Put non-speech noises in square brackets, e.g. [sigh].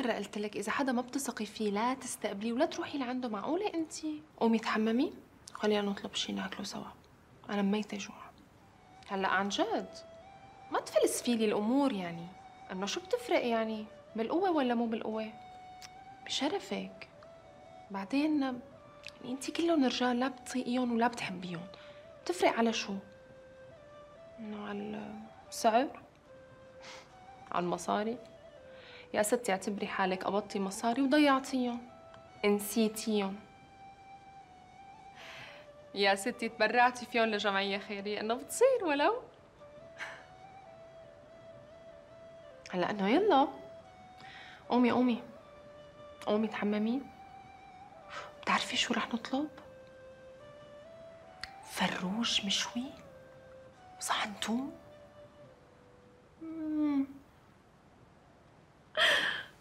مرة قلت لك إذا حدا ما بتثقي فيه لا تستقبليه ولا تروحي لعنده معقولة أنت؟ قومي تحممي خلينا نطلب شي ناكله سوا أنا ميتة جوع هلأ عن جد ما تفلسفي لي الأمور يعني إنه شو بتفرق يعني بالقوة ولا مو بالقوة؟ بشرفك بعدين يعني أنت كلهم رجال لا بتطيقيهم ولا بتحبيهم بتفرق على شو؟ إنه على السعر؟ على المصاري؟ يا ستي اعتبري حالك قبضتي مصاري وضيعتيهم. نسيتيهم يا ستي تبرعتي فيهم لجمعية خيرية. إنه بتصير ولو. [laughs] هلا إنه يلا. قومي قومي. قومي تحممي بتعرفي شو رح نطلب؟ فروج مشوي. وصحن توم.